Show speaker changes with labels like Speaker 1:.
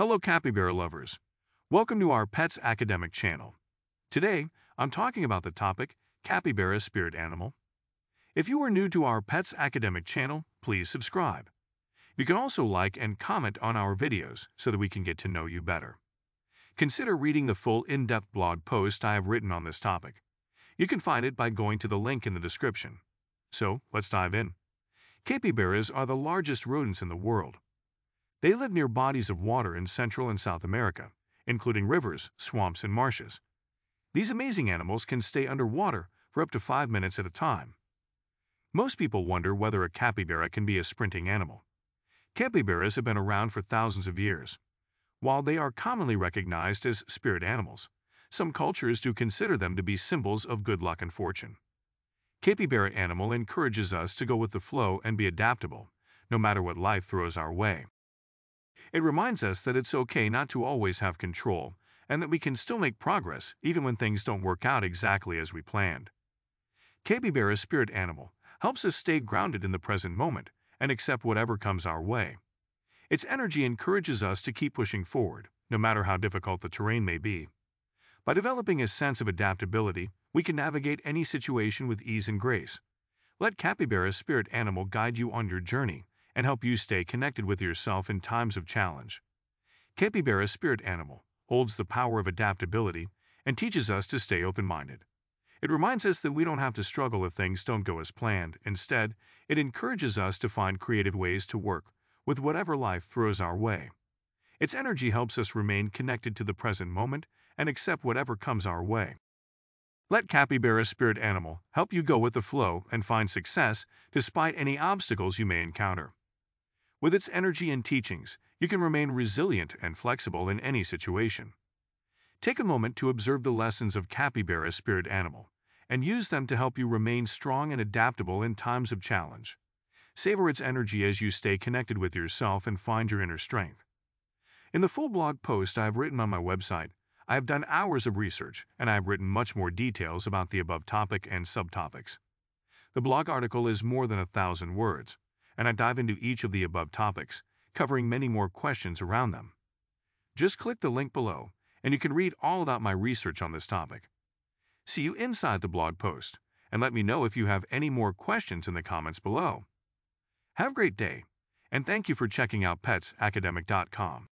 Speaker 1: Hello capybara lovers. Welcome to our Pets Academic channel. Today, I'm talking about the topic Capybara Spirit Animal. If you are new to our Pets Academic channel, please subscribe. You can also like and comment on our videos so that we can get to know you better. Consider reading the full in-depth blog post I have written on this topic. You can find it by going to the link in the description. So, let's dive in. Capybaras are the largest rodents in the world. They live near bodies of water in Central and South America, including rivers, swamps, and marshes. These amazing animals can stay underwater for up to five minutes at a time. Most people wonder whether a capybara can be a spirit animal. Capybaras have been around for thousands of years. While they are commonly recognized as spirit animals, some cultures do consider them to be symbols of good luck and fortune. Capybara animal encourages us to go with the flow and be adaptable, no matter what life throws our way. It reminds us that it's okay not to always have control and that we can still make progress even when things don't work out exactly as we planned. Capybara spirit animal helps us stay grounded in the present moment and accept whatever comes our way. Its energy encourages us to keep pushing forward, no matter how difficult the terrain may be. By developing a sense of adaptability, we can navigate any situation with ease and grace. Let Capybara's spirit animal guide you on your journey and help you stay connected with yourself in times of challenge. Capybara Spirit Animal holds the power of adaptability and teaches us to stay open-minded. It reminds us that we don't have to struggle if things don't go as planned. Instead, it encourages us to find creative ways to work with whatever life throws our way. Its energy helps us remain connected to the present moment and accept whatever comes our way. Let Capybara Spirit Animal help you go with the flow and find success despite any obstacles you may encounter. With its energy and teachings, you can remain resilient and flexible in any situation. Take a moment to observe the lessons of Capybara Spirit Animal and use them to help you remain strong and adaptable in times of challenge. Savor its energy as you stay connected with yourself and find your inner strength. In the full blog post I have written on my website, I have done hours of research and I have written much more details about the above topic and subtopics. The blog article is more than a thousand words, and I dive into each of the above topics, covering many more questions around them. Just click the link below, and you can read all about my research on this topic. See you inside the blog post, and let me know if you have any more questions in the comments below. Have a great day, and thank you for checking out PetsAcademic.com.